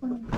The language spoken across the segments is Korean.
は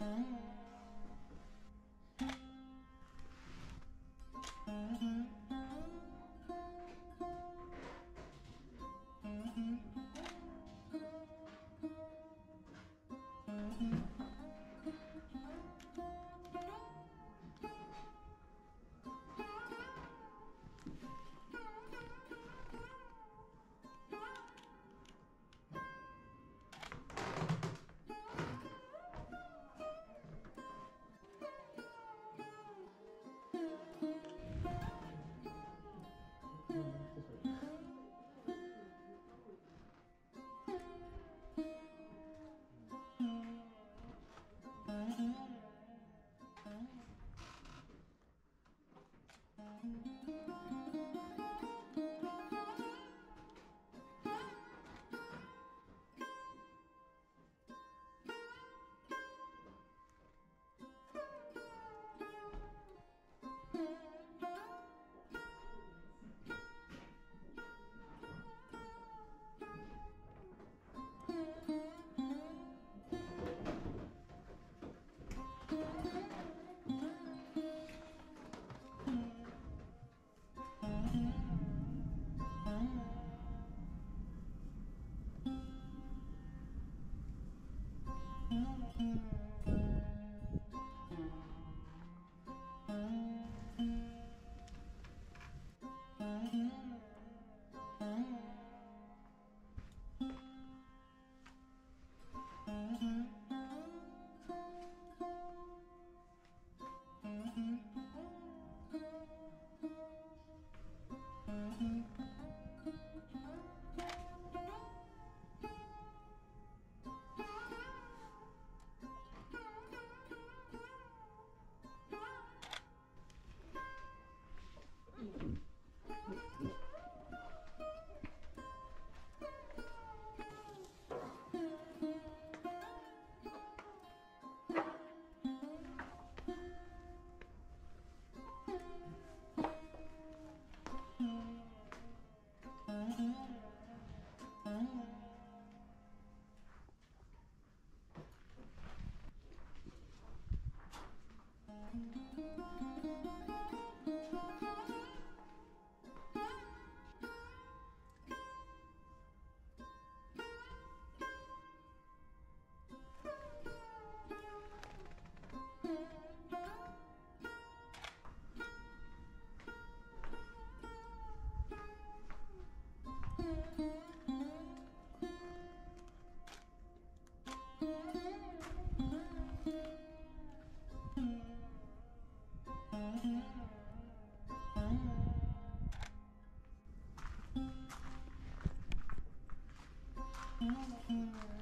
음. Mm. Mm-hmm.